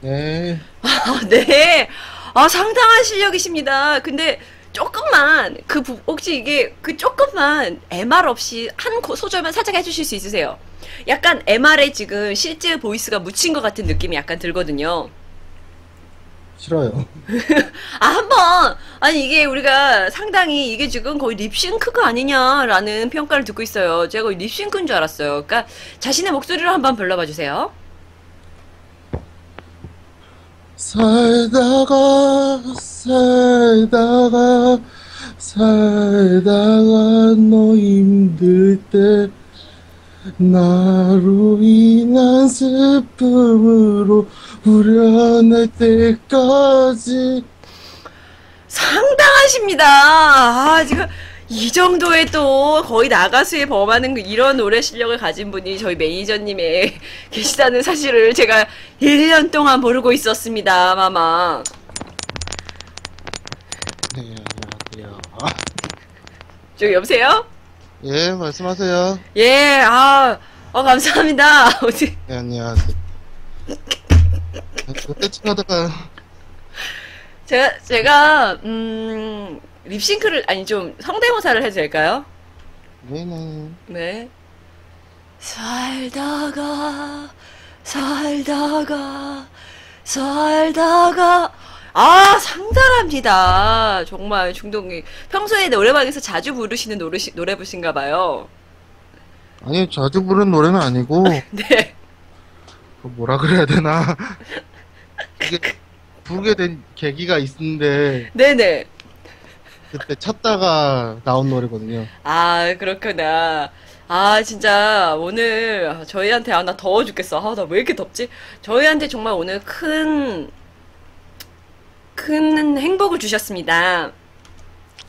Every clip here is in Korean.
네. 아, 네. 아, 상당한 실력이십니다. 근데 조금만 그 부- 혹시 이게 그 조금만 MR 없이 한 고- 소절만 살짝 해주실 수 있으세요? 약간 MR에 지금 실제 보이스가 묻힌 것 같은 느낌이 약간 들거든요. 싫어요. 아, 한번, 아니, 이게 우리가 상당히 이게 지금 거의 립싱크가 아니냐라는 평가를 듣고 있어요. 제가 거의 립싱크인 줄 알았어요. 그러니까 자신의 목소리로 한번 불러봐 주세요. 살다가 살다가 살다가 너 힘들 때 나로 인한 슬픔으로 후련할 때까지 상당하십니다. 아, 지금 이 정도의 또 거의 나가수에 범하는 그 이런 노래 실력을 가진 분이 저희 매니저님에 계시다는 사실을 제가 1년 동안 모르고 있었습니다, 마마. 네 안녕하세요 저 여보세요? 예 말씀하세요 예, 아, 어, 감사합니다. 어디, 네 안녕하세요 떼칭하다가 제가, 제가, 음, 립싱크를, 아니, 좀 성대모사를 해도 될까요? 네네 네. 살다가, 살다가, 살다가, 아, 상당합니다. 정말 중독이. 평소에 노래방에서 자주 부르시는 노래, 노래부신가 봐요. 아니 자주 부르는 노래는 아니고 네. 그 뭐라 그래야 되나 이게 부르게 된 계기가 있는데 네네. 그때 찾다가 나온 노래거든요. 아, 그렇구나. 아, 진짜, 오늘, 저희한테, 아, 나 더워 죽겠어. 아, 나 왜 이렇게 덥지? 저희한테 정말 오늘 큰, 큰 행복을 주셨습니다.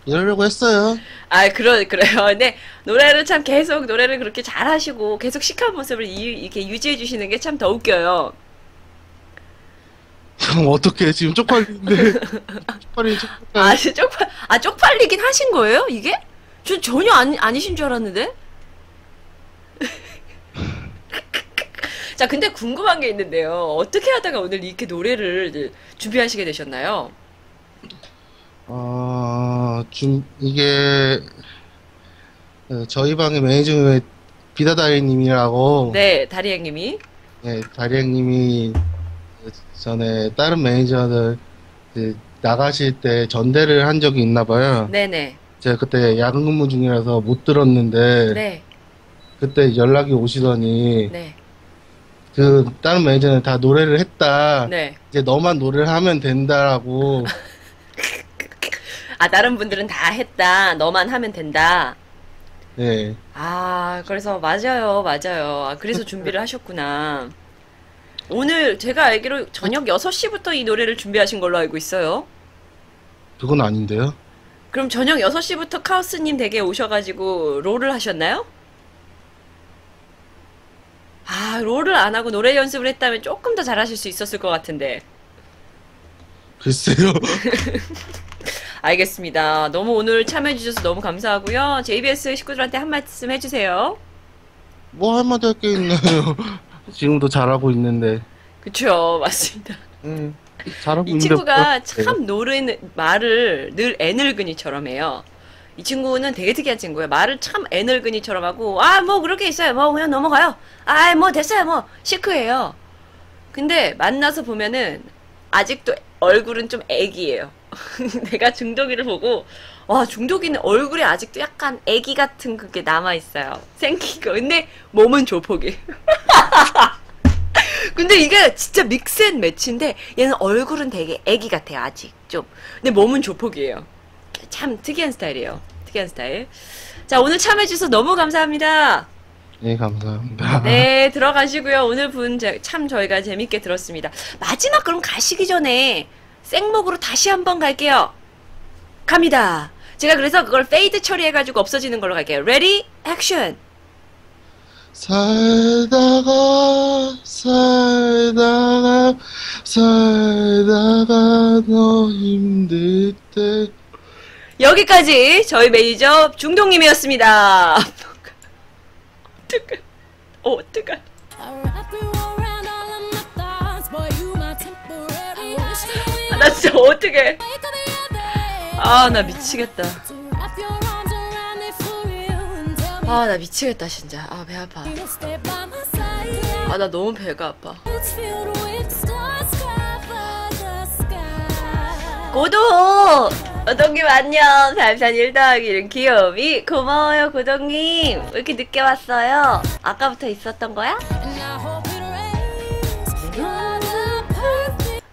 이러려고 했어요. 아, 그러, 그래요. 근데, 노래를 참 계속, 노래를 그렇게 잘하시고, 계속 시크한 모습을 이, 이렇게 유지해 주시는 게 참 더 웃겨요. 형 어떻게 지금 쪽팔리는데 쪽팔리 아, 쪽팔. 쪽팔, 아, 쪽팔리긴 하신 거예요? 이게? 저 전혀 아니, 아니신 줄 알았는데? 자, 근데 궁금한 게 있는데요. 어떻게 하다가 오늘 이렇게 노래를 준비하시게 되셨나요? 아 좀 이게 어, 저희 방의 매니저 비다다리님이라고 네, 다리 형님이. 네, 다리형님이 전에 다른 매니저들 그 나가실 때 전대를 한 적이 있나 봐요. 네네. 제가 그때 야근 근무 중이라서 못 들었는데 네, 그때 연락이 오시더니 네, 그 다른 매니저는 다 노래를 했다. 네. 이제 너만 노래를 하면 된다라고. 아, 다른 분들은 다 했다. 너만 하면 된다. 네. 아, 그래서 맞아요, 맞아요. 아, 그래서 준비를 하셨구나. 오늘 제가 알기로 저녁 6시부터 이 노래를 준비하신 걸로 알고 있어요. 그건 아닌데요. 그럼 저녁 6시부터 카오스님 댁에 오셔가지고 롤을 하셨나요? 아, 롤을 안 하고 노래 연습을 했다면 조금 더 잘하실 수 있었을 것 같은데. 글쎄요. 알겠습니다. 너무 오늘 참여해주셔서 너무 감사하고요. JBS 식구들한테 한 말씀 해주세요. 뭐 할마디 할 게 있나요? 지금도 잘하고 있는데. 그쵸, 맞습니다. 음, 잘하고 이 있는데. 친구가 뭐- 참 노르는 말을 늘 애늙은이처럼 해요. 이 친구는 되게 특이한 친구예요. 말을 참 애늙은이처럼 하고 아 뭐 그렇게 있어요. 뭐 그냥 넘어가요. 아 뭐 됐어요. 뭐 시크해요. 근데 만나서 보면은 아직도 얼굴은 좀 애기예요. 내가 중독이를 보고 와 중독이는 얼굴에 아직도 약간 애기 같은 그게 남아 있어요. 생기고 근데 몸은 조폭이. 근데 이게 진짜 믹스앤 매치인데 얘는 얼굴은 되게 애기 같아요 아직 좀. 근데 몸은 조폭이에요. 참 특이한 스타일이에요. 특이한 스타일. 자 오늘 참여해주셔서 너무 감사합니다. 네, 감사합니다. 네 들어가시고요. 오늘 분 참 저희가 재밌게 들었습니다. 마지막 그럼 가시기 전에 생목으로 다시 한번 갈게요. 갑니다. 제가 그래서 그걸 fade 처리해가지고 없어지는 걸로 갈게요. ready action 살다가 살다가 살다가 너 힘들 때 여기까지 저희 매니저 중동님이었습니다. you my temptation. 아, 나 진짜 어떻게? 아, 나 미치겠다. 아, 나 미치겠다, 진짜. 아, 배 아파. 아, 나 너무 배가 아파. 고도! 고동님 안녕. 발산 1 더하기 1은 귀여움이. 고마워요, 고동님. 왜 이렇게 늦게 왔어요? 아까부터 있었던 거야?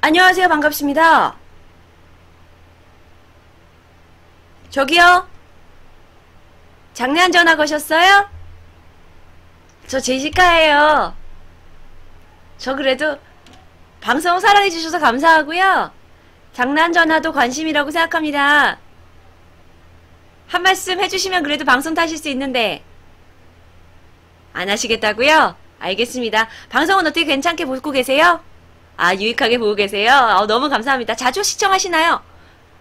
안녕하세요. 반갑습니다. 저기요? 장난 전화 거셨어요? 저 제시카예요. 저 그래도 방송 사랑해주셔서 감사하고요. 장난 전화도 관심이라고 생각합니다. 한 말씀 해주시면 그래도 방송 타실 수 있는데. 안 하시겠다고요? 알겠습니다. 방송은 어떻게 괜찮게 보고 계세요? 아, 유익하게 보고 계세요? 어, 너무 감사합니다. 자주 시청하시나요?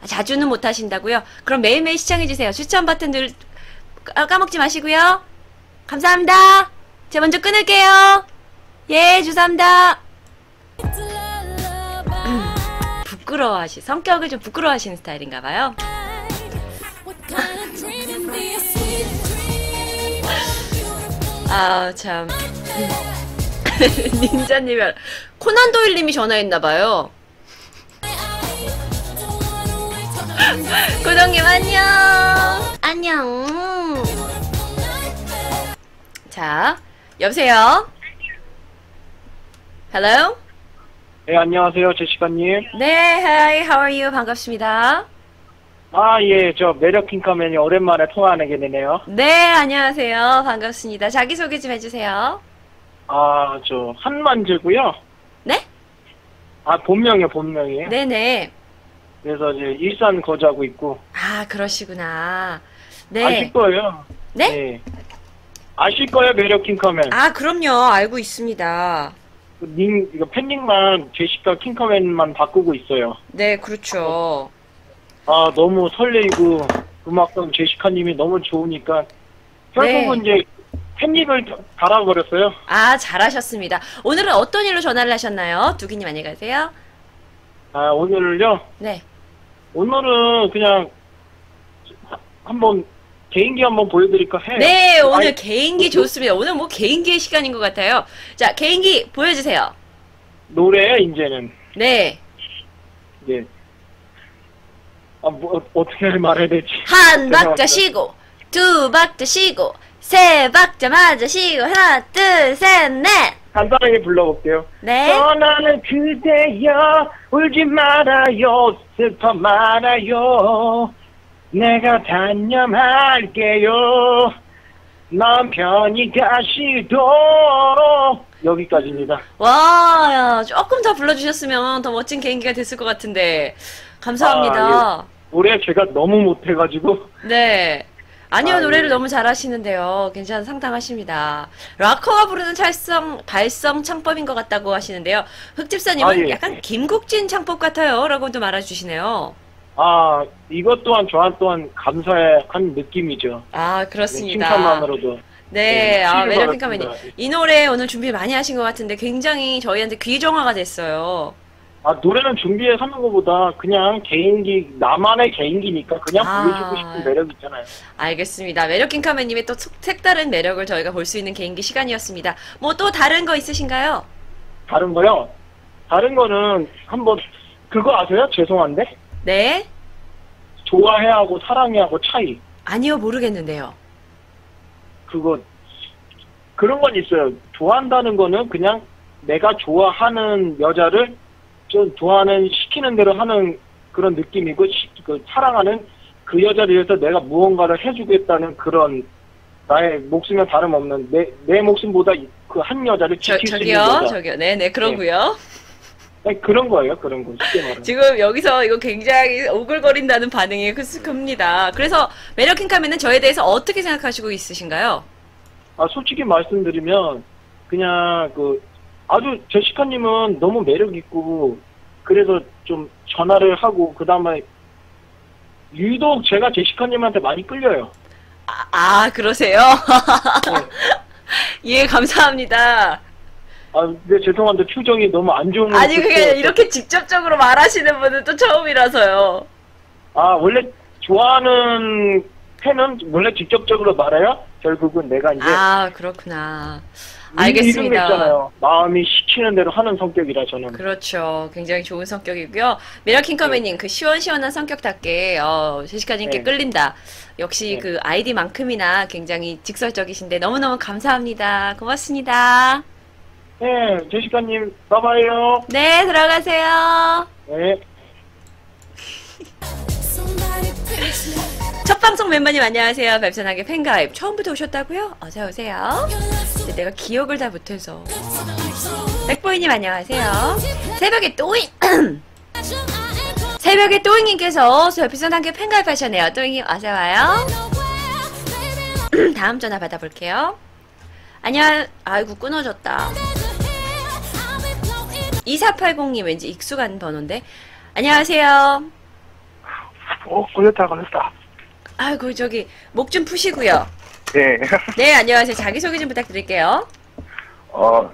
아, 자주는 못 하신다고요? 그럼 매일매일 시청해주세요. 추천 버튼 늘 까- 까먹지 마시고요. 감사합니다. 제가 먼저 끊을게요. 예, 죄송합니다. 부끄러워하시, 성격을 좀 부끄러워하시는 스타일인가 봐요. 아, 참. 닌자님이, 코난 도일님이 전화했나봐요. 구동님, 안녕! 안녕! 자, 여보세요? Hello? 네, 안녕하세요, 제시카님. 네, hi, how are you? 반갑습니다. 아, 예, 저 매력 킹카맨이 오랜만에 통화하게 되네요. 네, 안녕하세요. 반갑습니다. 자기소개 좀 해주세요. 아, 저 한만주고요. 네? 아, 본명이요, 본명이에요. 네네. 그래서 이제 일산 거주하고 있고. 아, 그러시구나. 네. 아실 거예요. 네? 네. 아실 거예요, 매력 킹카맨. 아, 그럼요. 알고 있습니다. 그 님, 이거 팬닉만 제시카 킹카맨만 바꾸고 있어요. 네, 그렇죠. 아, 너무 설레이고 음악성 제시카님이 너무 좋으니까 결국은 네. 이제 팬닉을 다- 달아버렸어요. 아, 잘하셨습니다. 오늘은 어떤 일로 전화를 하셨나요? 두기님 안녕히 가세요. 아, 오늘요. 네. 오늘은 그냥 한번 개인기 한번 보여드릴까 해요. 네, 오늘 아니, 개인기 좋습니다. 오늘 뭐 개인기의 시간인 것 같아요. 자, 개인기 보여주세요. 노래 이제는 네. 예. 아, 뭐 어- 어떻게 말해야 되지? 한 박자. 쉬고, 두 박자 쉬고, 세 박자 맞아 쉬고, 하나, 둘, 셋, 넷. 간단하게 불러볼게요. 네. 떠나는 그대여 울지 말아요 슬퍼 말아요 내가 단념할게요 남 편히 가시도록 여기까지입니다. 와, 조금 더 불러주셨으면 더 멋진 개인기가 됐을 것 같은데. 감사합니다. 아, 노래 제가 너무 못해가지고 네. 아니요, 아, 노래를 예. 너무 잘하시는데요. 괜찮은 상당하십니다. 락커가 부르는 찰성, 발성 창법인 것 같다고 하시는데요. 흑집사님은 아, 예. 약간 김국진 창법 같아요. 라고도 말해주시네요. 아 이것 또한 저한 또한 감사한 느낌이죠. 아, 네, 그렇습니다. 칭찬만으로도 네, 네, 아, 매력. 핑카맨이. 이 노래 오늘 준비 많이 하신 것 같은데 굉장히 저희한테 귀정화가 됐어요. 아 노래는 준비해서 하는 것보다 그냥 개인기 나만의 개인기니까 그냥 아. 보여주고 싶은 매력 있잖아요. 알겠습니다. 매력 킹카맨님의 또 속- 색다른 매력을 저희가 볼 수 있는 개인기 시간이었습니다. 뭐 또 다른 거 있으신가요? 다른 거요? 다른 거는 한번 그거 아세요? 죄송한데 네? 좋아해하고 사랑해하고 차이 아니요, 모르겠는데요. 그거 그런 건 있어요. 좋아한다는 거는 그냥 내가 좋아하는 여자를 좀 좋아하는 시키는 대로 하는 그런 느낌이고 시- 그 사랑하는 그 여자를 위해서 내가 무언가를 해주겠다는 그런 나의 목숨에 다름없는 내, 내 목숨보다 그 한 여자를 저, 지킬 수 있는 저기요, 여자 저기요. 네네, 그러고요. 네, 그런 거예요 그런 거 쉽게 말하면 지금 여기서 이거 굉장히 오글거린다는 반응이 크- 큽니다. 그래서 매력 킹카맨은 저에 대해서 어떻게 생각하시고 있으신가요? 아 솔직히 말씀드리면 그냥 그 아주 제시카님은 너무 매력 있고 그래서 좀 전화를 하고 그 다음에 유독 제가 제시카님한테 많이 끌려요. 아, 아, 그러세요? 예, 감사합니다. 아, 네, 죄송한데 표정이 너무 안 좋은 것 아니 그게. 이렇게 직접적으로 말하시는 분은 또 처음이라서요. 아, 원래 좋아하는 팬은 원래 직접적으로 말해요? 결국은 내가 이제 아 그렇구나. 알겠습니다. 있잖아요. 마음이 시키는 대로 하는 성격이라 저는. 그렇죠. 굉장히 좋은 성격이고요. 미라킹 커맨님 그 시원시원한 성격답게 어, 제시카님께 네. 끌린다. 역시 네. 그 아이디만큼이나 굉장히 직설적이신데 너무너무 감사합니다. 고맙습니다. 네, 제시카님, 봐봐요. 네 들어가세요. 네. 첫 방송 멤버님 안녕하세요. 뱀선하게 팬가입 처음부터 오셨다고요? 어서 오세요. 내가 기억을 다 못해서. 백보이님 안녕하세요. 새벽에 또잉 새벽에 또잉님께서 저 뱀선하게 팬가입 하셨네요. 또잉님 어서 와요. 다음 전화 받아볼게요. 안녕. 아이고 끊어졌다. 2480님 왠지 익숙한 번호인데. 안녕하세요. 어, 걸렸다, 걸렸다. 아이고 저기 목 좀 푸시고요. 네. 네 안녕하세요. 자기 소개 좀 부탁드릴게요. 어,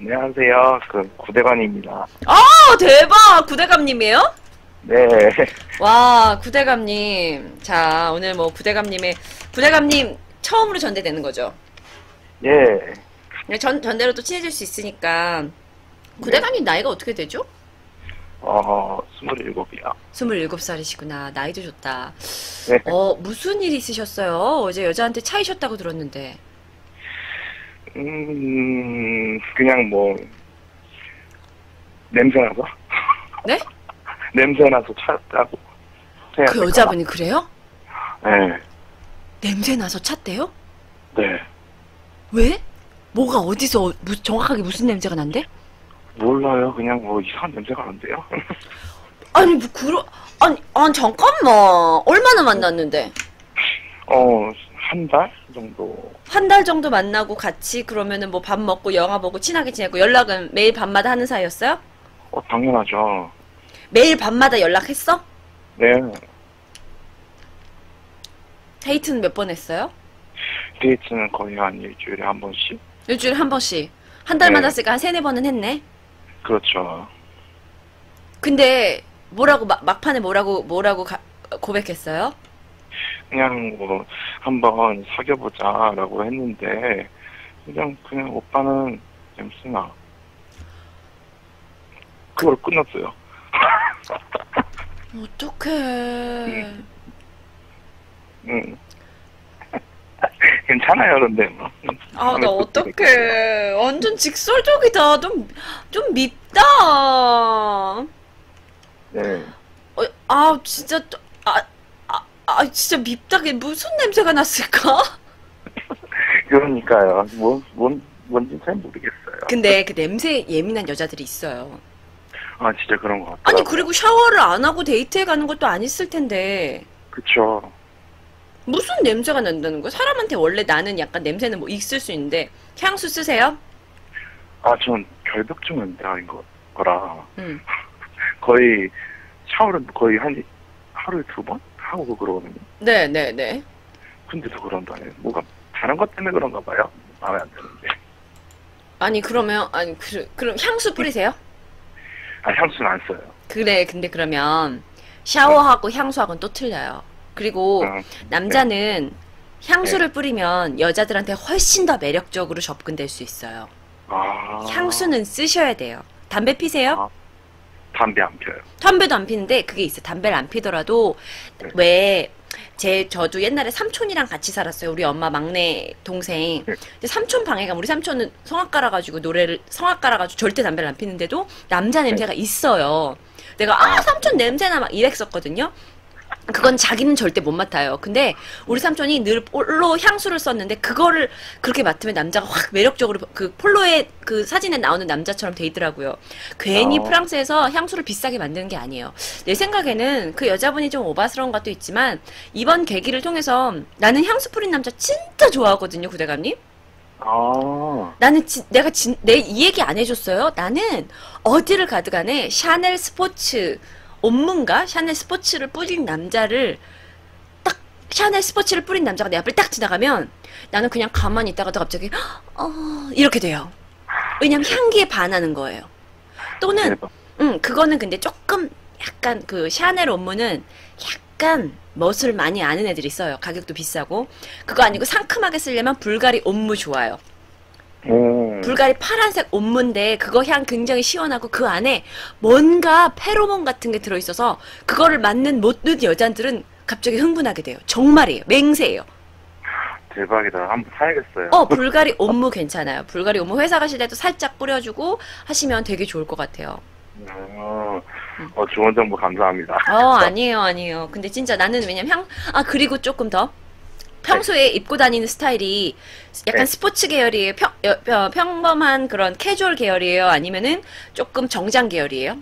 안녕하세요. 그, 구대관입니다. 어 대박 구대감님이에요? 네. 와 구대감님. 자 오늘 뭐 구대감님의 구대감님 처음으로 전대되는 거죠. 예. 전 전대로 또 친해질 수 있으니까 구대감님 나이가 어떻게 되죠? 어, 스물일곱이요. 27살이시구나. 나이도 좋다. 네. 어, 무슨 일 있으셨어요? 어제 여자한테 차이셨다고 들었는데. 음, 그냥 뭐, 냄새나서? 네? 냄새나서. 해야 그? 여자분이 그래요? 네. 냄새 나서 찼대요? 네. 왜? 뭐가 어디서 무- 정확하게 무슨 냄새가 난대? 몰라요. 그냥 뭐 이상한 냄새가 나는데요. 아니 뭐 그러 아니 아니 잠깐만 얼마나 만났는데 어, 한 달 정도. 한 달 정도 만나고 같이 그러면은 뭐 밥 먹고 영화 보고 친하게 지냈고 연락은 매일 밤마다 하는 사이였어요? 어, 당연하죠. 매일 밤마다 연락했어? 네. 데이트는 몇 번 했어요? 데이트는 거의 한 일주일에 한 번씩? 일주일에 한 번씩 한달 네. 만났으니까 한 세네 번은 했네. 그렇죠. 근데 뭐라고 막, 막판에 뭐라고 뭐라고 가- 고백했어요? 그냥 뭐 한번 사귀어보자라고 했는데 그냥 그냥 오빠는 냄새나 그걸 끊었어요. 어떡해. 응. 괜찮아요, 근데 뭐. 아, 나또 어떡해. 완전 직설적이다. 좀, 좀 밉다. 어, 네. 아, 진짜, 또- 아, 아, 아, 진짜 밉다. 무슨 냄새가 났을까? 그러니까요. 뭐, 뭔, 뭔지 잘 모르겠어요. 근데 그 냄새에 예민한 여자들이 있어요. 아, 진짜 그런 것 같아요. 아니, 그리고 샤워를 안 하고 데이트에 가는 것도 아니었을 텐데. 그쵸. 무슨 냄새가 난다는 거야? 사람한테 원래 나는 약간 냄새는 뭐 있을 수 있는데, 향수 쓰세요? 아, 전 결벽증은 대학인 거, 거라. 응. 거의 샤워를 거의 한 하루에 두 번 하고 그러거든요. 네, 네, 네. 근데도 그런다네. 뭐가 다른 것 때문에 그런가 봐요. 마음에 안 드는데. 아니, 그러면, 아니, 그, 그럼 향수 뿌리세요? 아, 향수는 안 써요. 그래, 근데 그러면 샤워하고 향수하고는 또 틀려요. 그리고 어, 남자는 향수를 네. 뿌리면 여자들한테 훨씬 더 매력적으로 접근될 수 있어요. 아. 향수는 쓰셔야 돼요. 담배 피세요? 아. 담배 안 펴요. 담배도 안 피는데 그게 있어. 담배를 안 피더라도 네. 왜 제 저도 옛날에 삼촌이랑 같이 살았어요. 우리 엄마 막내 동생. 네. 근데 삼촌 방에 가면 우리 삼촌은 성악가라 가지고 노래를 성악가라 가지고 절대 담배를 안 피는데도 남자 냄새가 있어요. 내가 아 삼촌 냄새나 막 이랬었거든요. 그건 자기는 절대 못 맡아요. 근데 우리 삼촌이 늘 폴로 향수를 썼는데 그거를 그렇게 맡으면 남자가 확 매력적으로 그 폴로의 그 사진에 나오는 남자처럼 돼 있더라고요. 괜히 어. 프랑스에서 향수를 비싸게 만드는 게 아니에요. 내 생각에는 그 여자분이 좀 오바스러운 것도 있지만 이번 계기를 통해서 나는 향수 뿌린 남자 진짜 좋아하거든요, 구대감님. 아. 나는 진- 내가 진, 내이 얘기 안 해줬어요. 나는 어디를 가든 간에 샤넬 스포츠 온문가 샤넬 스포츠를 뿌린 남자를 딱 샤넬 스포츠를 뿌린 남자가 내 앞을 딱 지나가면 나는 그냥 가만히 있다가도 갑자기 어 이렇게 돼요. 왜냐면 향기에 반하는 거예요. 또는. 음, 그거는 근데 조금 약간 그 샤넬 옴무는 약간 멋을 많이 아는 애들이 있어요. 가격도 비싸고. 그거 아니고 상큼하게 쓰려면 불가리 옴무 좋아요. 오. 불가리 파란색 옴무인데 그거 향 굉장히 시원하고 그 안에 뭔가 페로몬 같은 게 들어있어서 그거를 맡는 모든 여자들은 갑자기 흥분하게 돼요. 정말이에요. 맹세예요. 대박이다. 한번 사야겠어요. 어, 불가리 옴무 괜찮아요. 불가리 옴무 회사 가실 때도 살짝 뿌려주고 하시면 되게 좋을 것 같아요. 어, 어, 좋은 정보 감사합니다. 어, 아니에요, 아니에요. 근데 진짜 나는 왜냐면 향, 아, 그리고 조금 더. 평소에 입고 다니는 스타일이 약간 네. 스포츠 계열이에요? 평, 여- 어, 평범한 그런 캐주얼 계열이에요? 아니면은 조금 정장 계열이에요?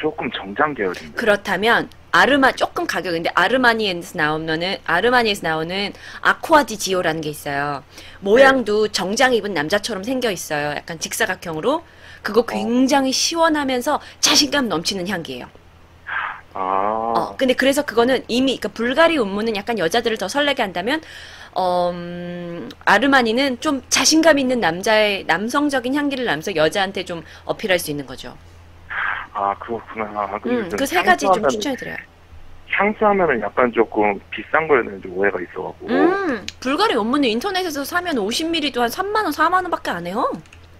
조금 정장 계열인데. 그렇다면 아르마 조금 가격인데 아르마니에서 나오면은 아르마니에서 나오는 아쿠아디 지오라는 게 있어요. 모양도 정장 입은 남자처럼 생겨 있어요. 약간 직사각형으로. 그거 굉장히 시원하면서 자신감 넘치는 향기예요. 아, 어, 근데 그래서 그거는 이미, 그러니까 불가리 음무는 약간 여자들을 더 설레게 한다면, 어, 음, 아르마니는 좀 자신감 있는 남자의 남성적인 향기를 남서 여자한테 좀 어필할 수 있는 거죠. 아, 그렇구나. 아, 음, 그 세 가지 좀 추천해드려요. 향수 하면은 약간 조금 비싼 좀 오해가 있어갖고. 음, 불가리 음무는 인터넷에서 사면 50ml도 한 3만원, 4만원밖에 안 해요.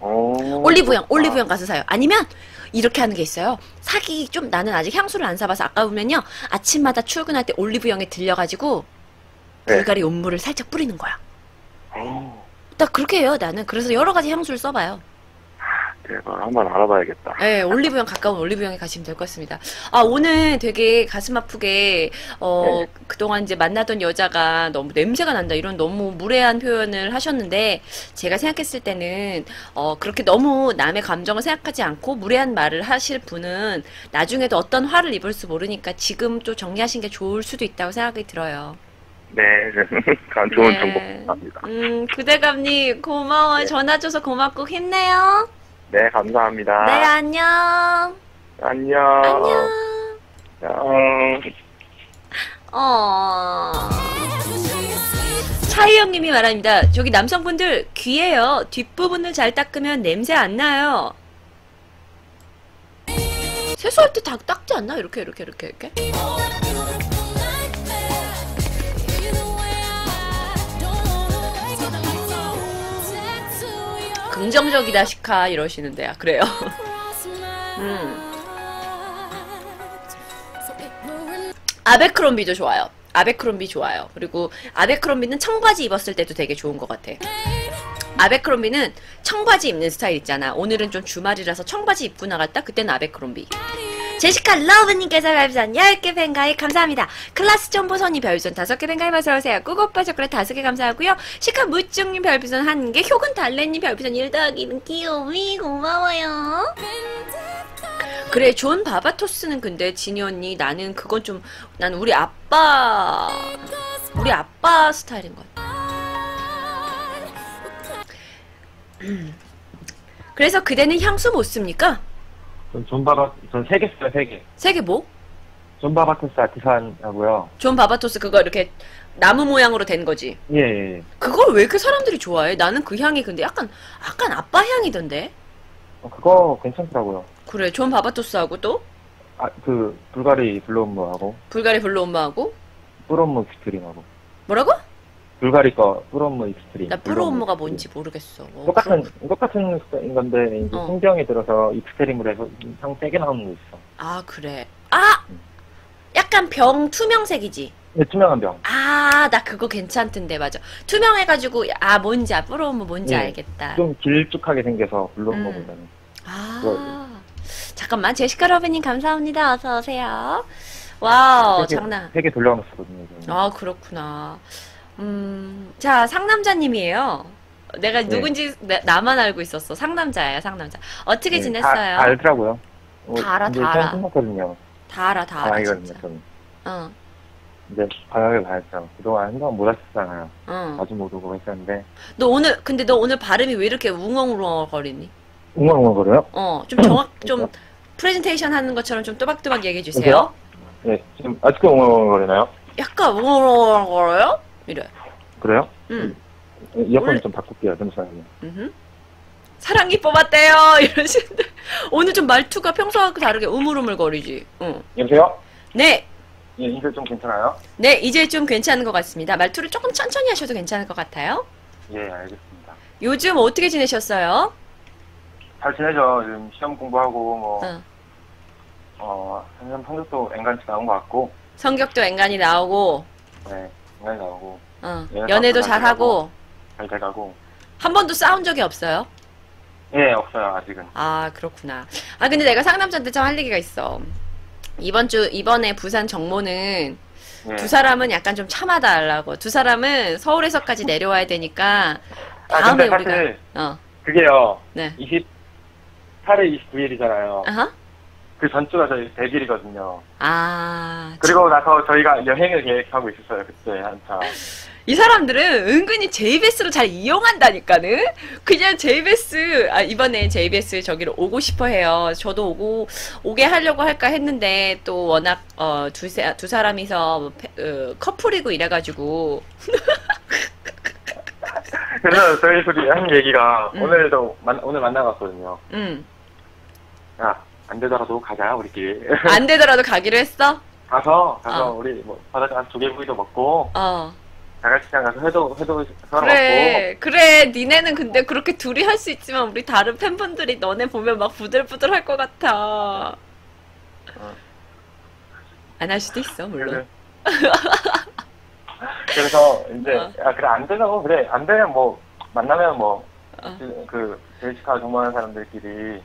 어. 올리브영, 올리브영 가서 사요. 아니면, 이렇게 하는 게 있어요. 사기 좀, 나는 아직 향수를 안 사봐서 아까우면요. 아침마다 출근할 때 올리브영에 들려가지고, 네. 불가리 음무를 살짝 뿌리는 거야. 어, 딱 그렇게 해요, 나는. 그래서 여러 가지 향수를 써봐요. 대박. 한번 알아봐야겠다. 네, 올리브영 가까운 올리브영에 가시면 될 것 같습니다. 아, 오늘 되게 가슴 아프게, 어, 네. 그동안 이제 만나던 여자가 너무 냄새가 난다, 이런 너무 무례한 표현을 하셨는데, 제가 생각했을 때는, 어, 그렇게 너무 남의 감정을 생각하지 않고 무례한 말을 하실 분은 나중에도 어떤 화를 입을 수 모르니까 지금 좀 정리하신 게 좋을 수도 있다고 생각이 들어요. 네. 좋은 네. 정보 감사합니다. 음, 구대감님, 고마워요. 네. 전화 줘서 고맙고 힘내요. 네, 감사합니다. 네, 안녕. 안녕. 안녕. 안녕. 어. 차이영님이 말합니다. 저기 남성분들 귀에요. 뒷부분을 잘 닦으면 냄새 안 나요. 세수할 때 다 닦지 않나? 이렇게 이렇게 이렇게 이렇게. 긍정적이다 시카 이러시는데 아 그래요. 음. 아베크롬비도 좋아요. 아베크롬비 좋아요. 그리고 아베크롬비는 청바지 입었을 때도 되게 좋은 것 같아. 아베크롬비는 청바지 입는 스타일 있잖아. 오늘은 좀 주말이라서 청바지 입고 나갔다. 그때는 아베크롬비. 제시카 러브님께서 별풍선 10개 팬 가입 감사합니다. 클라스 정보선이 별풍선 5개 팬 가입 어서오세요. 꾸고빠 초콜릿 5개 감사하고요. 시카 무중님 별풍선 1개, 효근 달래님 별풍선 1 더하기는 귀요미 고마워요. 그래 John Varvatos는 근데 진이 언니 나는 그건 좀 나는 우리 아빠 우리 아빠 스타일인 것 같아. 음. 그래서 그대는 향수 못 씁니까? 전 존바바 전 세 개 써요 세 개. 세 개 뭐? John Varvatos Artisan 하고요. John Varvatos 그거 이렇게 나무 모양으로 된 거지. 예, 예. 예. 그걸 왜 이렇게 사람들이 좋아해? 나는 그 향이 근데 약간 약간 아빠 향이던데. 어, 그거 괜찮더라고요. 그래 존 바바토스하고 또 아 그 불가리 블루엄무하고 불가리 블루 엄마하고 뿌럼무 익스트림하고 뭐라고? 불가리 거 뿌럼무 익스트림. 나 프로 엄마가 뭔지 모르겠어. 어, 똑같은 그럼- 똑같은 건데 이제 어. 송병이 들어서 익스트림으로 해서 향 세게 나오는 거 있어. 아 그래. 아 약간 병 투명색이지. 네, 투명한 병. 아 나 그거 괜찮던데 맞아. 투명해가지고 아 뭔지 아 Pour Homme 뭔지 네. 알겠다. 좀 길쭉하게 생겨서 Blue Homme보다는. 아 잠깐만 제시카 러브님 감사합니다. 어서 오세요. wow 세개- 장난. 세개 돌려놨었거든요. 아, 그렇구나. 음, 자, 상남자님이에요. 내가 네. 누군지 나- 나만 알고 있었어. 상남자예요, 상남자. 어떻게 네, 지냈어요? 다, 다 알더라고요. 어, 다 알아, 다 알아. 끝났거든요. 다 알아, 다 알아, 진짜. 저는. 어, 이제 방학을 가야죠. 그동안 한동안 못 왔었잖아요. 어. 못 오고 했었는데. 너 오늘, 근데 너 오늘 발음이 왜 이렇게 웅엉웅엉 거리니? 웅얼웅얼거려요? 어, 좀 정확, 좀 프레젠테이션 하는 것처럼 좀 또박또박 얘기해 주세요. 네, 지금 아직도 웅얼웅얼거리나요? 약간 웅엉웅엉 거려요? 이래. 그래요? 응. 이어폰 원래- 좀 바꿀게요, 잠시만요. 음흠. 사랑이 뽑았대요 이러시는데 오늘 좀 말투가 평소하고 다르게 우물우물 거리지. 응. 여보세요? 네, 예, 인쇄 좀 괜찮아요? 네 이제 좀 괜찮은 것 같습니다. 말투를 조금 천천히 하셔도 괜찮을 것 같아요. 예, 알겠습니다. 요즘 어떻게 지내셨어요? 잘 지내죠? 요즘 시험 공부하고, 뭐, 어. 어, 한참 성적도 앵간치 나온 것 같고, 성격도 앵간히 나오고, 네, 앵간히 나오고, 어, 예, 연애도 잘하고, 잘 돼가고. 한 번도 싸운 적이 없어요? 예, 없어요, 아직은. 아, 그렇구나. 아, 근데 내가 상남자한테 좀할 얘기가 있어. 이번 주, 이번에 부산 정모는 예. 두 사람은 약간 좀 참아달라고. 두 사람은 서울에서까지 내려와야 되니까 아, 다음에 근데 우리가, 어, 그게요, 네. 28일, 29일이잖아요. 아하? 그 전주가 저희 100일이거든요. 아, 그리고 나서 저희가 여행을 계획하고 있었어요, 그때 한참. 이 사람들은 은근히 JBS를 잘 이용한다니까는? 그냥 JBS, 아, 이번에 JBS 저기로 오고 싶어 해요. 저도 오고, 오게 하려고 할까 했는데, 또 워낙, 어, 두, 세, 두 사람이서 페- 어, 커플이고 이래 가지고, 그래서 저희 둘이 한 얘기가 음. 오늘도 만, 오늘 만나봤거든요. 음, 야, 안 되더라도 가자, 우리끼리. 안 되더라도 가기로 했어? 가서, 가서 어. 우리 뭐 바닷가 조개구이도 먹고, 어. 자갈치장 가서 회도, 회도 썰어 그래, 그래. 니네는 근데 그렇게 둘이 할 수 있지만, 우리 다른 팬분들이 너네 보면 막 부들부들 할 것 같아. 어. 안할 수도 있어, 먹고. 물론. 그래서 이제, 어. 야, 그래, 안 되면, 그래, 안 되면 뭐, 만나면 뭐, 어. 그, 그, 벨시카 정모하는 사람들끼리,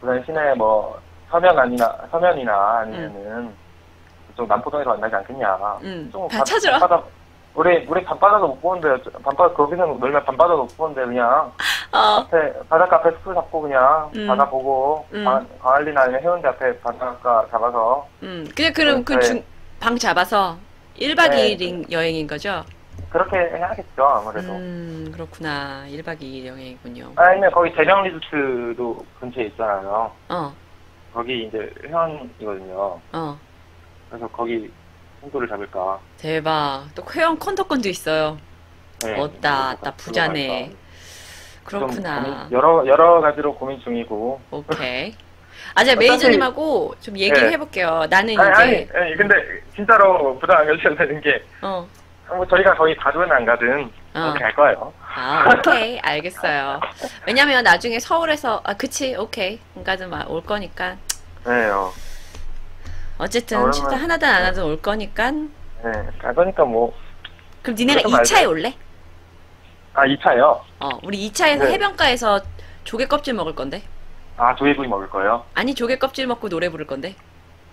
부산 시내 뭐, 서면 아니나, 서면이나 아니면은, 좀 남포동에서 만나지 않겠냐. 응. 좀 찾으러. 밤바다, 우리, 우리 밤바다도 못 보는데, 밤바다, 거기서 놀면 밤바다도 못 보는데, 그냥, 어. 앞에, 바닷가 앞에 숙소 잡고 그냥, 음. 바다 보고, 음. 광- 광안리나 아니면 해운대 앞에 바닷가 잡아서, 음, 그냥 그럼 그 네. 중, 방 잡아서 1박 네. 2일 여행인 거죠? 그렇게 해야겠죠, 아무래도. 음, 그렇구나. 1박 2일 여행이군요. 아니면 거기 대령 리조트도 근처에 있잖아요. 어, 거기 이제 회원이거든요. 어. 그래서 거기 홍도를 잡을까. 대박. 또 회원 컨터권도 있어요. 네, 어따, 따 부자네. 그렇구나. 여러, 여러 가지로 고민 중이고. 오케이. 아, 제가 어차피- 매니저님하고 좀 얘기를 네. 해볼게요. 나는 아니, 아니, 이제, 아니, 근데 진짜로 부담 안 가셔도 되는 게, 어, 뭐 저희가 거기 가든 안 가든, 어. 갈 거예요. 아, 오케이. 알겠어요. 왜냐면 나중에 서울에서, 아, 그치, 오케이. 응가든 마- 올 거니까. 네, 어. 어쨌든, 아, 오랜만에- 진짜 하나든 안 하든 올 거니까. 네, 갈 거니까 뭐, 그럼 니네가 그래서 2차에 말고. 올래? 아, 2차요? 어, 우리 2차에서 네. 해변가에서 조개 껍질 먹을 건데. 아, 조개구이 먹을 거예요? 아니, 조개 껍질 먹고 노래 부를 건데.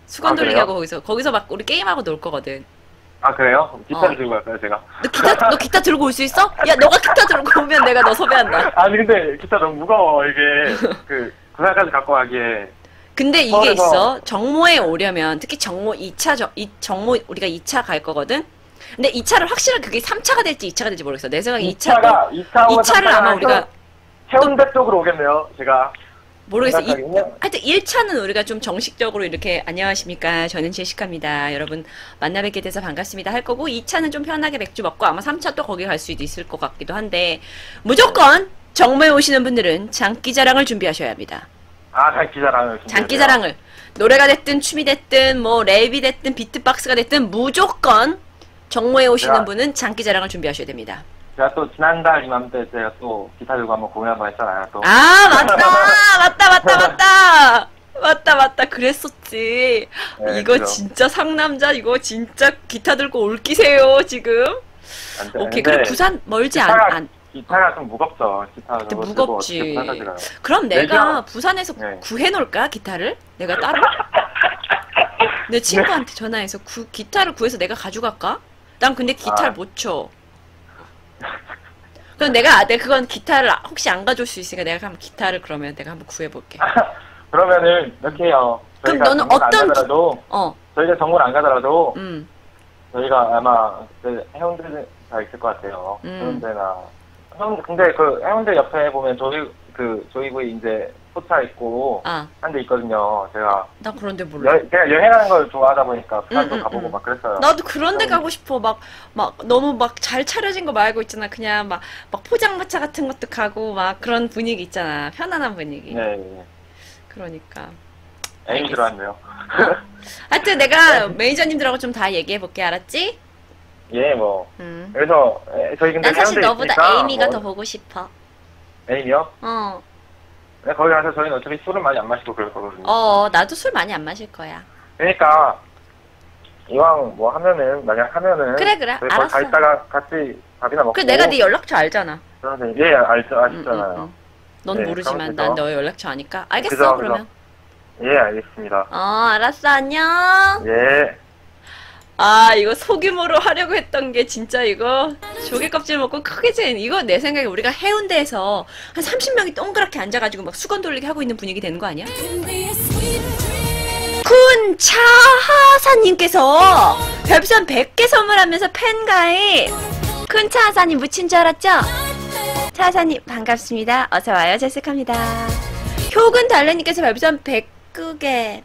수건 아, 돌리기 그래요? 하고 거기서, 거기서 막 우리 게임하고 놀 거거든. 아, 그래요? 기타를 어. 들고 갈까요, 제가? 너 기타, 너 기타 들고 올 수 있어? 야, 너가 기타 들고 오면 내가 너 섭외한다. 아니, 근데 기타 너무 무거워, 이게. 그, 부산까지 갖고 가기에. 근데 이게 서울에서- 있어. 정모에 오려면, 특히 정모 2차, 정, 이, 정모, 우리가 2차 갈 거거든? 근데 2차를 확실한 그게 3차가 될지 2차가 될지 모르겠어. 내 생각에 2차도, 2차가, 2차 2차를 아마 우리가, 해운대 쪽으로 오겠네요, 제가. 모르겠어. 이. 하여튼 1차는 우리가 좀 정식적으로 이렇게 안녕하십니까. 저는 제시카입니다. 여러분 만나 뵙게 돼서 반갑습니다. 할 거고 2차는 좀 편하게 맥주 먹고 아마 3차 또 거기 갈 수도 있을 것 같기도 한데 무조건 정모에 오시는 분들은 장기자랑을 준비하셔야 합니다. 아, 장기자랑을. 장기자랑을 노래가 됐든 춤이 됐든 뭐 랩이 됐든 비트박스가 됐든 무조건 정모에 오시는 분은 장기자랑을 준비하셔야 됩니다. 제가 또 지난달 이맘때 제가 또 기타 들고 한번 공연 한번 했잖아요, 또. 아 맞다 맞다 맞다 맞다 맞다 맞다 그랬었지 네, 이거 그죠. 진짜 상남자 이거 진짜 기타 들고 올기세요 지금 안 돼. 오케이 근데 그럼 부산 멀지 않, 기타가- 안 기타가 좀 무겁죠, 기타 근데 무겁지. 그럼 내가 내가- 부산에서 네. 구해놓을까 기타를 내가 따로 내 친구한테 전화해서 구, 기타를 구해서 내가 가져갈까 난 근데 기타를 아. 못 쳐 그럼 내가 내 그건 기타를 혹시 안 가져올 수 있으니까 내가 한번 기타를 그러면 내가 한번 구해볼게 그러면은 이렇게 해요. 그럼 너는 어떤 기- 가더라도 어 저희가 정문 안 가더라도 음. 저희가 아마 그 해운대가 있을 것 같아요. 음. 해운대나 해운대 근데 그 해운대 옆에 보면 저희 그 조이구이 이제 포차 있고 아, 한 데 있거든요. 제가 나 그런데 몰라. 여, 제가 여행하는 걸 좋아하다 보니까 부산도 응, 응, 가보고 응. 막 그랬어요. 나도 그런 데 음. 가고 싶어. 막, 막, 너무 막 잘 차려진 거 말고 있잖아. 그냥 막, 막 포장마차 같은 것도 가고, 막 그런 분위기 있잖아. 편안한 분위기. 네, 네. 그러니까. 애인이 들어왔네요. 하여튼 내가 매니저님들하고 좀 다 얘기해 볼게. 알았지? 예, 뭐 응. 그래서 에, 저희 근데 난 사실 너보다 에이미가 뭐, 더 보고 싶어. 애인이요? 어. 네, 거기 가서 저희는 어차피 술은 많이 안 마시고 그럴 거거든요. 어, 나도 술 많이 안 마실 거야. 그러니까 이왕 뭐 하면은 만약 하면은 그래, 그래. 저희 거기 알았어. 가 있다가 같이 밥이나 먹고 그 내가 네 연락처 알잖아. 그러세요. 예, 알죠, 응, 응, 아시잖아요. 응. 넌 네, 모르지만 그럼 난 그죠. 너의 연락처 아니까. 알겠어, 그죠, 그죠. 그러면. 예, 알겠습니다. 어, 알았어, 안녕. 예. 아, 이거 소규모로 하려고 했던 게 진짜 이거 조개 껍질 먹고 크게 재 이거 내 생각에 우리가 해운대에서 한 30명이 동그랗게 앉아가지고 막 수건 돌리기 하고 있는 분위기 되는 거 아니야? 쿤차하사님께서 별풍선 100개 선물하면서 팬가에 쿤차하사님 묻힌 줄 알았죠? 차하사님 반갑습니다. 어서와요. 제스카입니다. 효근 달래님께서 별풍선 100개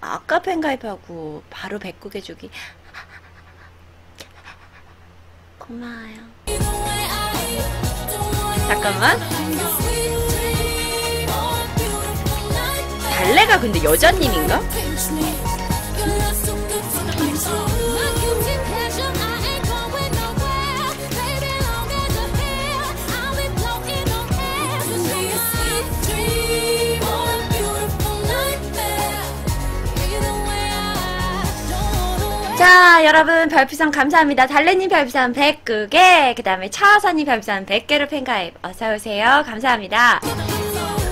아까 팬 가입하고 바로 100개 주기 고마워요. 잠깐만. 달래가 근데 여자님인가? 자, 여러분 별풍선 감사합니다. 달래님 별풍선 100개, 그 다음에 차하사님 별풍선 100개로 팬가입 어서오세요. 감사합니다.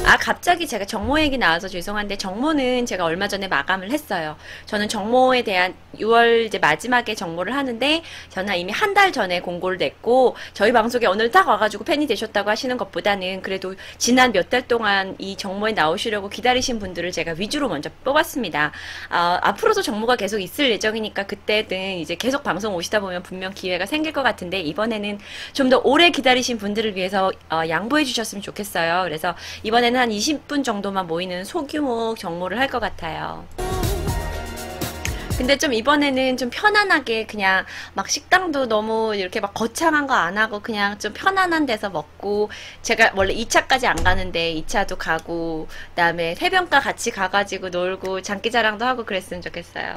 아, 갑자기 제가 정모 얘기 나와서 죄송한데 정모는 제가 얼마 전에 마감을 했어요. 저는 정모에 대한 6월 이제 마지막에 정모를 하는데 저는 이미 한 달 전에 공고를 냈고 저희 방송에 오늘 딱 와가지고 팬이 되셨다고 하시는 것보다는 그래도 지난 몇 달 동안 이 정모에 나오시려고 기다리신 분들을 제가 위주로 먼저 뽑았습니다. 아, 앞으로도 정모가 계속 있을 예정이니까 그때는 이제 계속 방송 오시다 보면 분명 기회가 생길 것 같은데 이번에는 좀 더 오래 기다리신 분들을 위해서 어, 양보해 주셨으면 좋겠어요. 그래서 이번에는 한 20분 정도만 모이는 소규모 정모를 할 것 같아요. 근데 좀 이번에는 좀 편안하게 그냥 막 식당도 너무 이렇게 막 거창한 거 안 하고 그냥 좀 편안한 데서 먹고 제가 원래 2차까지 안 가는데 2차도 가고 그다음에 해변가 같이 가가지고 놀고 장기자랑도 하고 그랬으면 좋겠어요.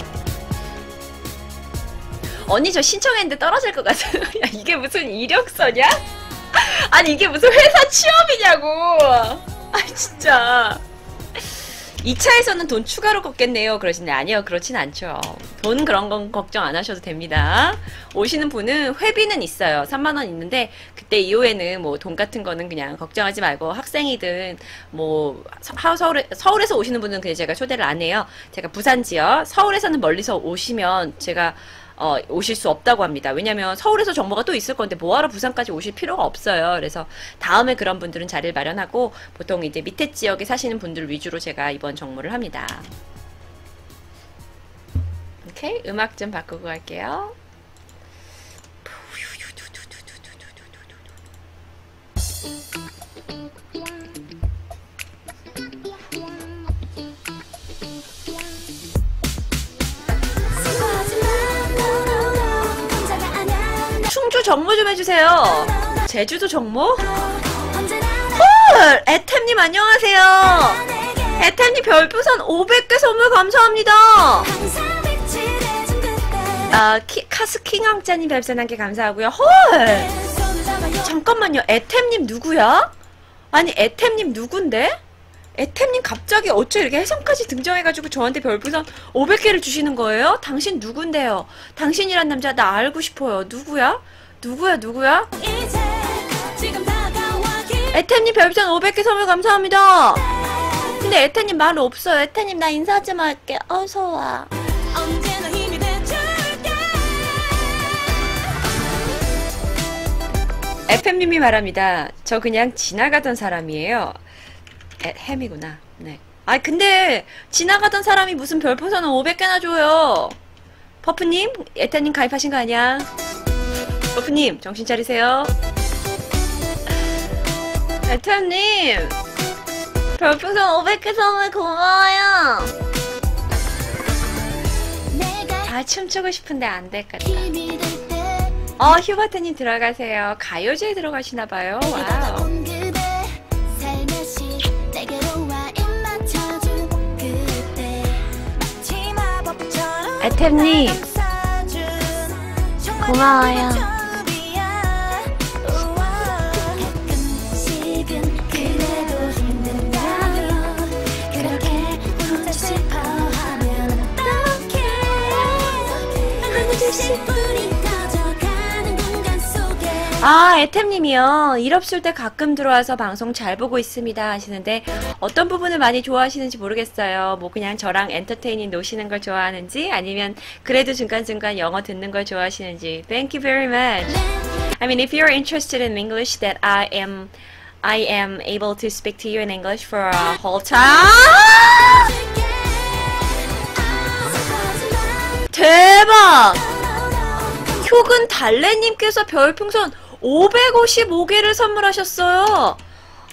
언니 저 신청했는데 떨어질 것 같아요. 야 이게 무슨 이력서냐? 아니 이게 무슨 회사 취업이냐고. 아 진짜. 2차에서는 돈 추가로 걷겠네요. 그러시는데 아니요. 그렇진 않죠. 돈 그런 건 걱정 안 하셔도 됩니다. 오시는 분은 회비는 있어요. 3만 원 있는데 그때 이후에는 뭐 돈 같은 거는 그냥 걱정하지 말고 학생이든 뭐 서- 서울에 서울에서 오시는 분은 그냥 제가 초대를 안 해요. 제가 부산 지역 서울에서는 멀리서 오시면 제가 어, 오실 수 없다고 합니다. 왜냐면 서울에서 정보가 또 있을 건데 뭐하러 부산까지 오실 필요가 없어요. 그래서 다음에 그런 분들은 자리를 마련하고 보통 이제 밑에 지역에 사시는 분들 위주로 제가 이번 정모를 합니다. 오케이 음악 좀 바꾸고 갈게요. 충주 정모 좀 해주세요. 제주도 정모? 헐! 에템님 안녕하세요. 에템님 별풍선 500개 선물 감사합니다. 아, 키, 카스킹 왕자님 별풍선 한개 감사하고요. 헐! 잠깐만요. 에템님 누구야? 아니, 에템님 누군데? 에템님 갑자기 어째 이렇게 해성까지 등장해가지고 저한테 별풍선 500개를 주시는 거예요? 당신 누군데요? 당신이란 남자 나 알고 싶어요. 누구야? 누구야, 누구야? 에템님 별풍선 500개 선물 감사합니다. 근데 에템님 말 없어요. 에템님 나 인사 좀 할게. 어서와. FM님이 말합니다. 저 그냥 지나가던 사람이에요. 에, 햄이구나. 네. 아 근데 지나가던 사람이 무슨 별풍선을 500개나 줘요. 퍼프님, 에타님 가입하신 거 아니야? 퍼프님 정신 차리세요. 애템님 별풍선 500개 선물 고마워요. 아 춤추고 싶은데 안될것 같다 어 휴버트님 들어가세요. 가요제에 들어가시나봐요. wow. 애템님 고마워요 아, 애템님이요. 일 없을 때 가끔 들어와서 방송 잘 보고 있습니다 하시는데 어떤 부분을 많이 좋아하시는지 모르겠어요. 뭐 그냥 저랑 엔터테이닝 노시는 걸 좋아하는지 아니면 그래도 중간중간 영어 듣는 걸 좋아하시는지. Thank you very much. I mean, if you're interested in English that I am I am able to speak to you in English for a whole time. 대박! 효근 달래님께서 별풍선 555개를 선물하셨어요.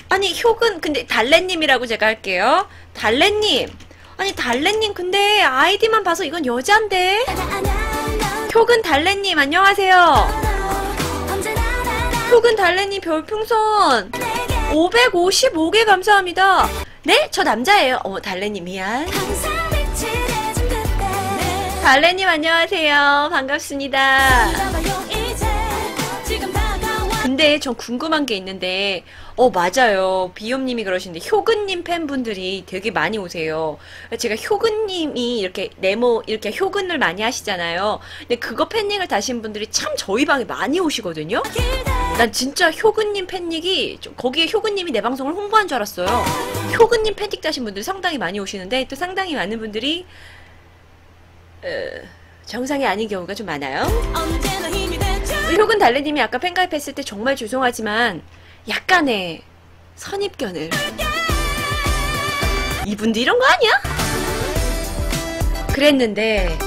아니, 효근, 근데 달래님이라고 제가 할게요. 달래님. 아니, 달래님, 근데 아이디만 봐서 이건 여잔데? 효근 달래님, 안녕하세요. 효근 달래님 별풍선 555개 감사합니다. 네? 저 남자예요. 어머, 달래님 미안. 달래님 안녕하세요. 반갑습니다. 근데 전 궁금한 게 있는데, 어, 맞아요. 비염님이 그러시는데, 효근님 팬분들이 되게 많이 오세요. 제가 효근님이 이렇게 네모, 이렇게 효근을 많이 하시잖아요. 근데 그거 팬닉을 다신 분들이 참 저희 방에 많이 오시거든요? 난 진짜 효근님 팬닉이, 좀 거기에 효근님이 내 방송을 홍보한 줄 알았어요. 효근님 팬닉 다신 분들 상당히 많이 오시는데, 또 상당히 많은 분들이, 어, 정상이 아닌 경우가 좀 많아요. 우리 효근 달래님이 아까 팬가입했을 때 정말 죄송하지만 약간의 선입견을 이분도 이런 거 아니야? 그랬는데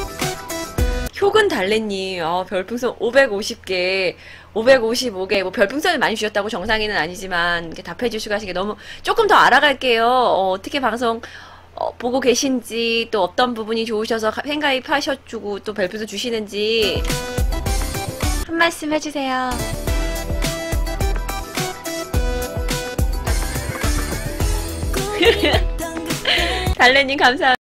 효근 달래님 어, 별풍선 550개 555개 뭐 별풍선을 많이 주셨다고 정상인은 아니지만 이렇게 답해 주시고 하시게 너무 조금 더 알아갈게요 어, 어떻게 방송 어, 보고 계신지 또 어떤 부분이 좋으셔서 가- 팬가입 하셔주고 또 별풍선 주시는지 한 말씀 해주세요. 달래님 감사합니다.